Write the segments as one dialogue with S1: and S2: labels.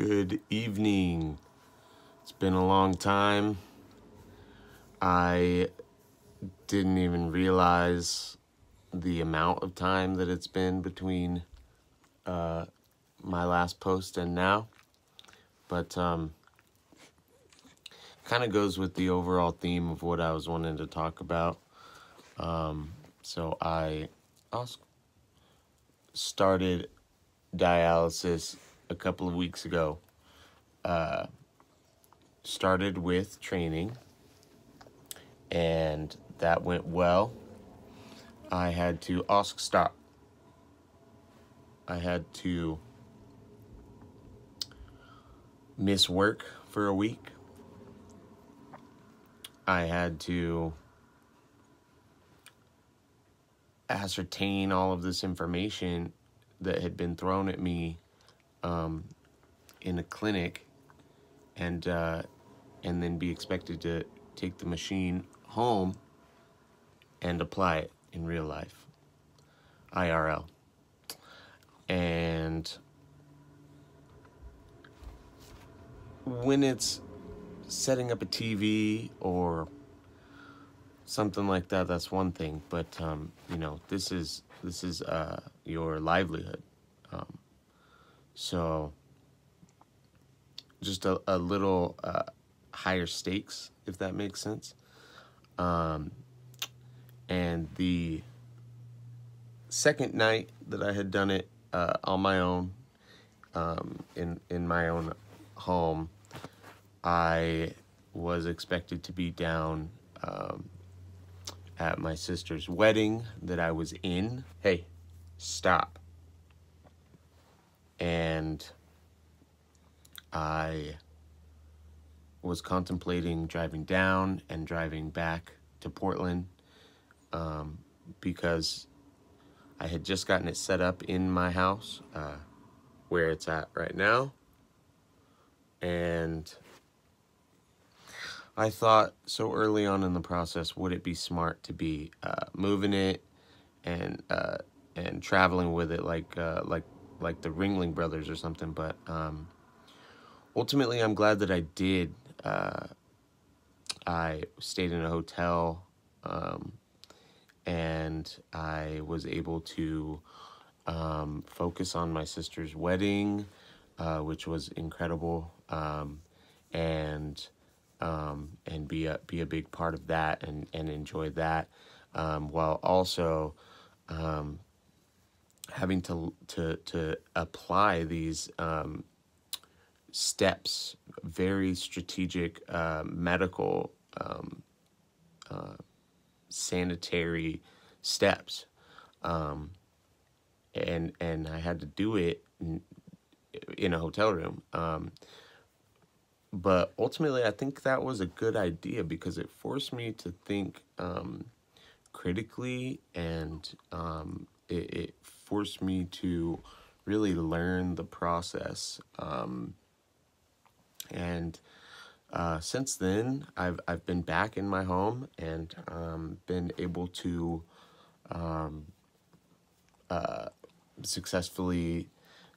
S1: Good evening. It's been a long time. I didn't even realize the amount of time that it's been between uh, my last post and now. But um, kind of goes with the overall theme of what I was wanting to talk about. Um, so I also started dialysis a couple of weeks ago. Uh, started with training, and that went well. I had to ask stop. I had to miss work for a week. I had to ascertain all of this information that had been thrown at me um, in a clinic and uh, and then be expected to take the machine home and apply it in real life, IRL. And when it's setting up a TV or something like that, that's one thing. But um, you know, this is this is uh, your livelihood. Um, so just a, a little uh, higher stakes, if that makes sense. Um, and the second night that I had done it uh, on my own, um, in in my own home, I was expected to be down um, at my sister's wedding that I was in. Hey, stop. And I was contemplating driving down and driving back to Portland um, because I had just gotten it set up in my house uh, where it's at right now. And I thought so early on in the process, would it be smart to be uh, moving it and uh, and traveling with it like uh, like like the Ringling Brothers or something? But um, ultimately, I'm glad that I did. Uh, I stayed in a hotel, um, and I was able to um, focus on my sister's wedding, uh, which was incredible, um, and um, and be a be a big part of that and and enjoy that, um, while also um, having to to to apply these um, steps, very strategic uh, medical um, uh, sanitary steps, um, and and I had to do it in, a hotel room. Um, but ultimately, I think that was a good idea because it forced me to think um, critically and um, it, it, forced me to really learn the process. Um, and uh, since then, I've, I've been back in my home and um, been able to um, uh, successfully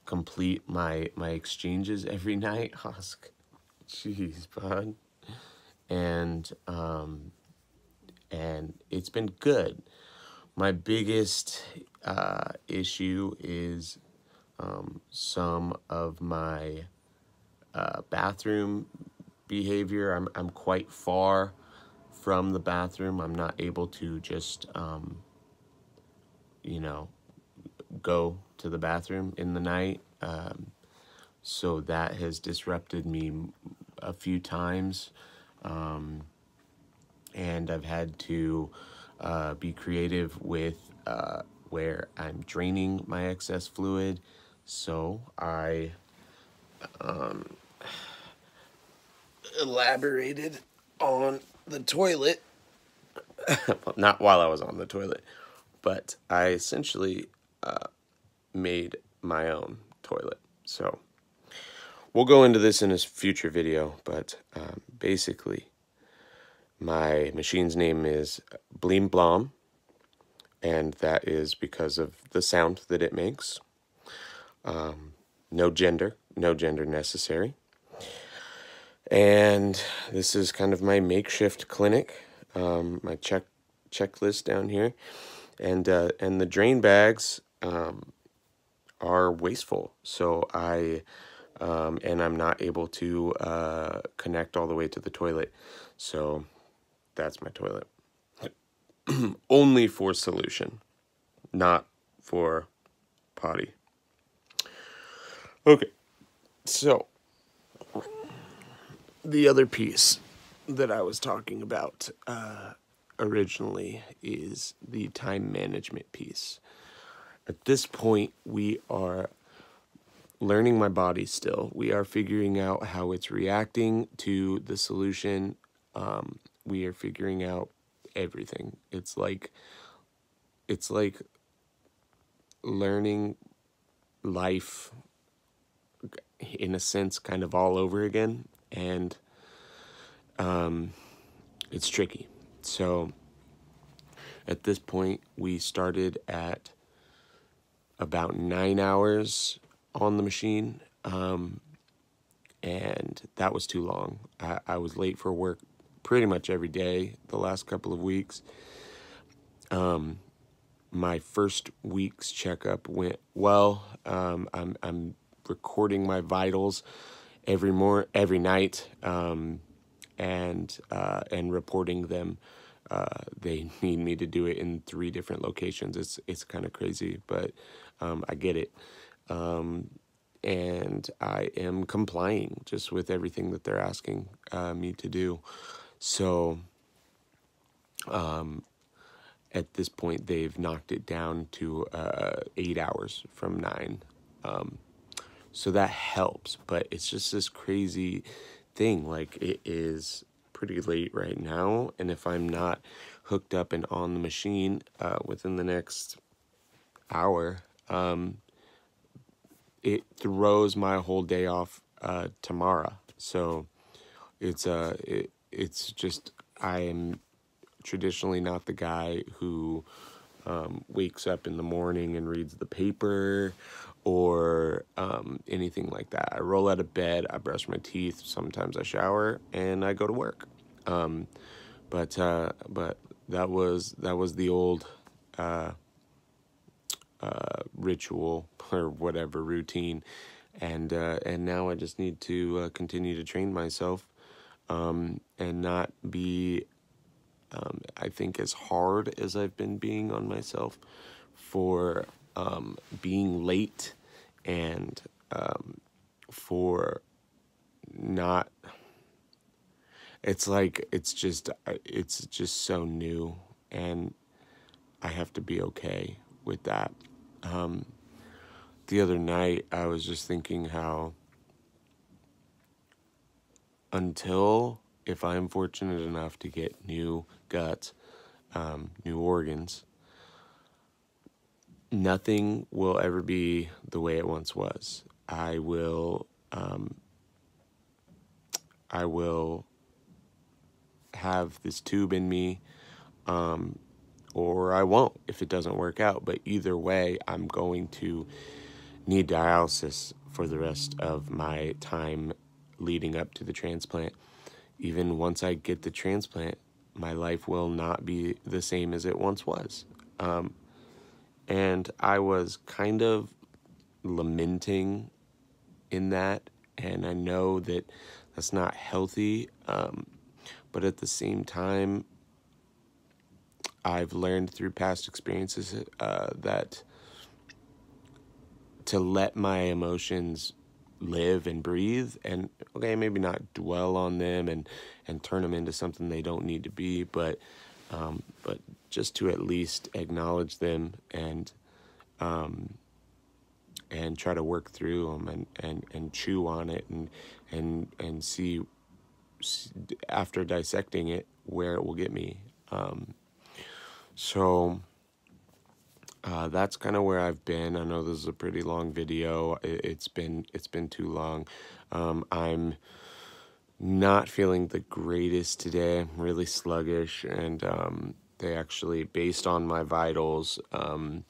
S1: complete my, my exchanges every night. Husk. Jeez, bud. And um, and it's been good. My biggest uh, issue is um, some of my uh, bathroom behavior. I'm I'm quite far from the bathroom. I'm not able to just um, you know go to the bathroom in the night. Um, so that has disrupted me a few times. Um, and I've had to uh, be creative with uh, where I'm draining my excess fluid. So I um, elaborated on the toilet. Not while I was on the toilet, but I essentially uh, made my own toilet. So We'll go into this in a future video, but um, basically, my machine's name is Bleem Blom, and that is because of the sound that it makes. Um, no gender no gender necessary. And this is kind of my makeshift clinic, um, my check checklist down here, and uh, and the drain bags um, are wasteful. So I um, and I'm not able to uh, connect all the way to the toilet. So that's my toilet. Only for solution, not for potty. Okay, so the other piece that I was talking about uh, originally is the time management piece. At this point, we are learning my body still. We are figuring out how it's reacting to the solution. Um, we are figuring out everything. It's like it's like learning life in a sense kind of all over again and um, it's tricky. So at this point, we started at about nine hours on the machine, um, and that was too long. I, I, was late for work pretty much every day the last couple of weeks. Um, my first week's checkup went well. Um, I'm, I'm recording my vitals every more every night um, and uh, and reporting them. Uh, they need me to do it in three different locations. It's it's kind of crazy, but um, I get it. Um, and I am complying just with everything that they're asking uh, me to do. So, um, at this point, they've knocked it down to uh, eight hours from nine. Um, so that helps, but it's just this crazy thing. Like, it is pretty late right now, and if I'm not hooked up and on the machine uh, within the next hour, um, it throws my whole day off uh, tomorrow. So it's uh, it, it's just I am traditionally not the guy who um, wakes up in the morning and reads the paper or um, anything like that. I roll out of bed, I brush my teeth, sometimes I shower, and I go to work. Um, but uh, but that was that was the old uh, uh, ritual or whatever routine, and uh, and now I just need to uh, continue to train myself um, and not be um, I think, as hard as I've been being on myself for um, being late and um, for not. It's like it's just it's just so new, and I have to be okay with that. Um, the other night, I was just thinking how until if I'm fortunate enough to get new guts, um, new organs, nothing will ever be the way it once was. I will, um, I will have this tube in me, um, or I won't if it doesn't work out. But either way, I'm going to need dialysis for the rest of my time leading up to the transplant even once I get the transplant, my life will not be the same as it once was. Um, and I was kind of lamenting in that, and I know that that's not healthy. Um, but at the same time, I've learned through past experiences uh, that to let my emotions live and breathe and okay maybe not dwell on them and and turn them into something they don't need to be but um, but just to at least acknowledge them and um, and try to work through them and, and, and chew on it and and and see after dissecting it where it will get me. Um, so uh, that's kind of where I've been. I know this is a pretty long video. It, has been it's been too long. Um, I'm not feeling the greatest today. I'm really sluggish, and um, they actually, based on my vitals, um,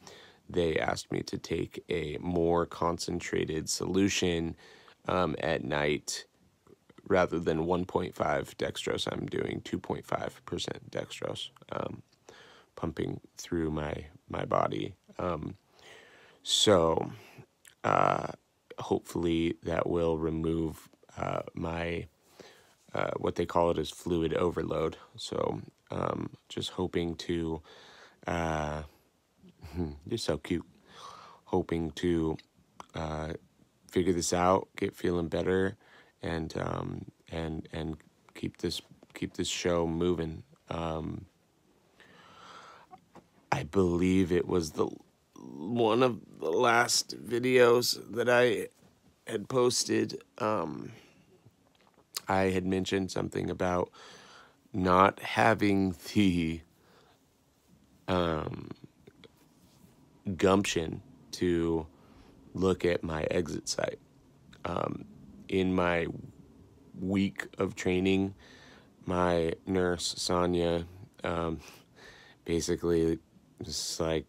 S1: they asked me to take a more concentrated solution um, at night rather than 1.5 dextrose. I'm doing 2.5% dextrose, um, pumping through my my body. Um, so uh, hopefully that will remove uh, my uh, what they call it is fluid overload. So um, just hoping to, uh, you're so cute, hoping to uh, figure this out, get feeling better, and um, and and keep this keep this show moving. Um, I believe it was the one of the last videos that I had posted. Um, I had mentioned something about not having the um, gumption to look at my exit site. Um, in my week of training, my nurse, Sonia, um, basically just like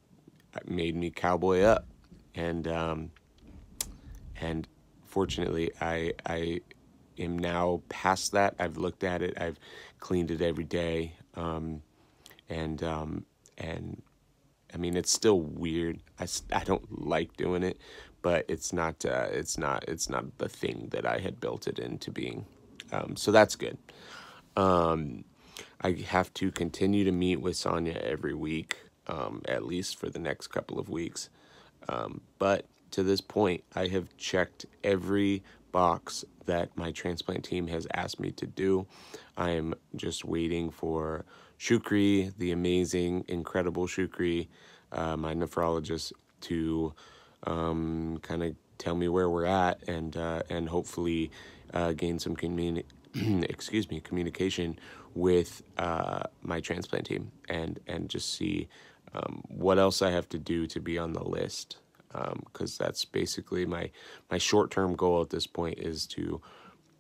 S1: made me cowboy up. And, um, and fortunately, I, I am now past that. I've looked at it. I've cleaned it every day. Um, and, um, and I mean, it's still weird. I, I don't like doing it, but it's not, uh, it's not, it's not the thing that I had built it into being. Um, so that's good. Um, I have to continue to meet with Sonia every week, um, at least for the next couple of weeks. Um, but to this point, I have checked every box that my transplant team has asked me to do. I am just waiting for Shukri, the amazing, incredible Shukri, uh, my nephrologist, to um, kind of tell me where we're at and uh, and hopefully uh, gain some communi- excuse me communication with uh, my transplant team and and just see um, what else I have to do to be on the list because um, that's basically my my short term goal at this point is to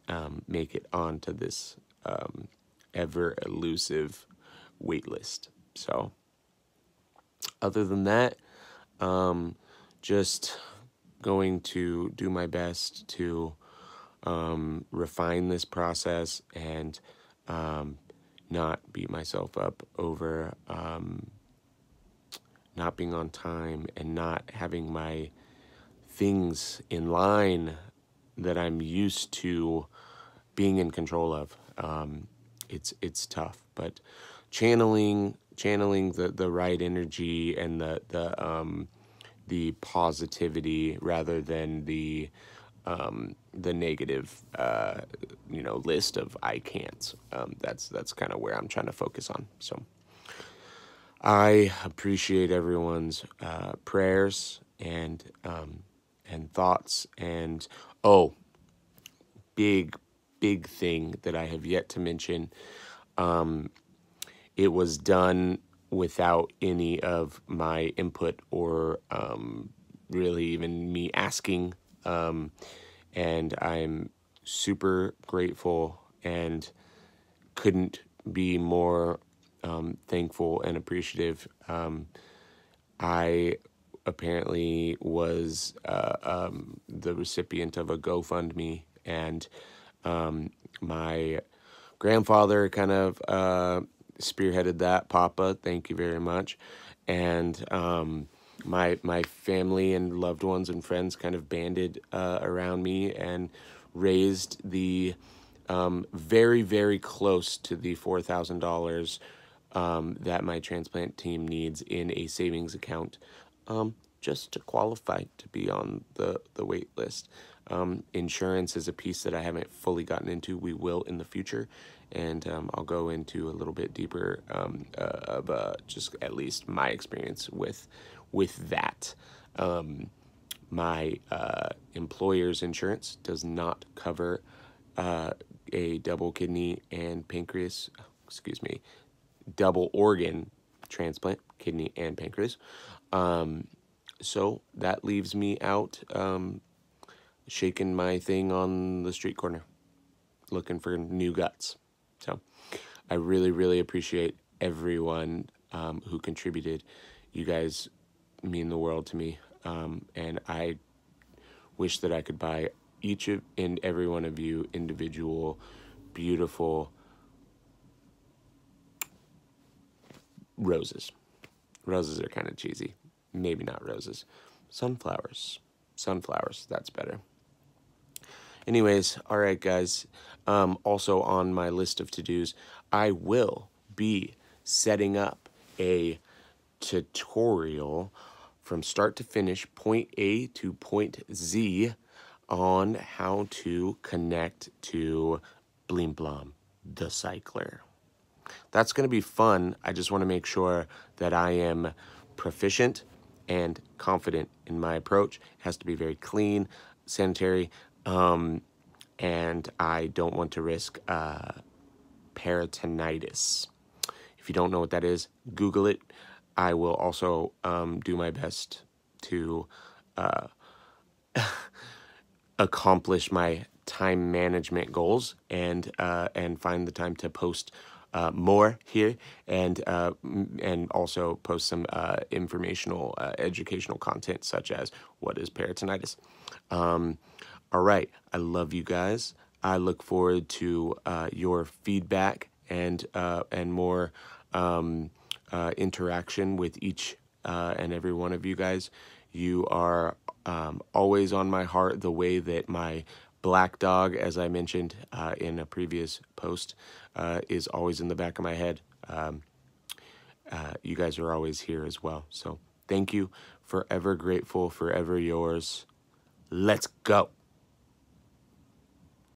S1: um, make it onto this um, ever elusive wait list. So other than that, um, just going to do my best to um, refine this process and not beat myself up over not being on time and not having my things in line that I'm used to being in control of. Um, it's it's tough, but channeling channeling the, the right energy and the the um, the positivity rather than the um, the negative uh, you know list of I can't. Um, that's that's kind of where I'm trying to focus on. So I appreciate everyone's uh, prayers and um, and thoughts and oh, big big thing that I have yet to mention. Um, it was done without any of my input or um, really even me asking. Um, and I'm super grateful and couldn't be more um, thankful and appreciative. Um, I apparently was uh, um, the recipient of a GoFundMe, and um, my grandfather kind of uh, spearheaded that. Papa, thank you very much. And um, my my family and loved ones and friends kind of banded uh, around me and raised the um, very very close to the four thousand um, that my transplant team needs in a savings account um, just to qualify to be on the the wait list. Um, insurance is a piece that I haven't fully gotten into. We will in the future, and um, I'll go into a little bit deeper um, uh, of uh, just at least my experience with with that. Um, my uh, employer's insurance does not cover uh, a double kidney and pancreas, excuse me, double organ transplant, kidney and pancreas. Um, so that leaves me out um, shaking my thing on the street corner, looking for new guts. So I really, really appreciate everyone um, who contributed. You guys mean the world to me. Um, and I wish that I could buy each of and every one of you individual, beautiful roses. Roses are kind of cheesy. Maybe not roses. Sunflowers. Sunflowers, that's better. Anyways, all right, guys. Um, also on my list of to dos, I will be setting up a tutorial from start to finish, point A to point Z, on how to connect to Bleem Blom, the cycler. That's going to be fun. I just want to make sure that I am proficient and confident in my approach. It has to be very clean, sanitary, um, and I don't want to risk uh, peritonitis. If you don't know what that is, Google it. I will also um, do my best to uh, accomplish my time management goals and uh, and find the time to post uh, more here and uh, and also post some uh, informational uh, educational content such as what is peritonitis. Um, all right, I love you guys. I look forward to uh, your feedback and and more um, interaction with each and every one of you guys. You are um, always on my heart the way that my black dog, as I mentioned uh, in a previous post, uh, is always in the back of my head. Um, uh, you guys are always here as well. So thank you. Forever grateful, forever yours. Let's go.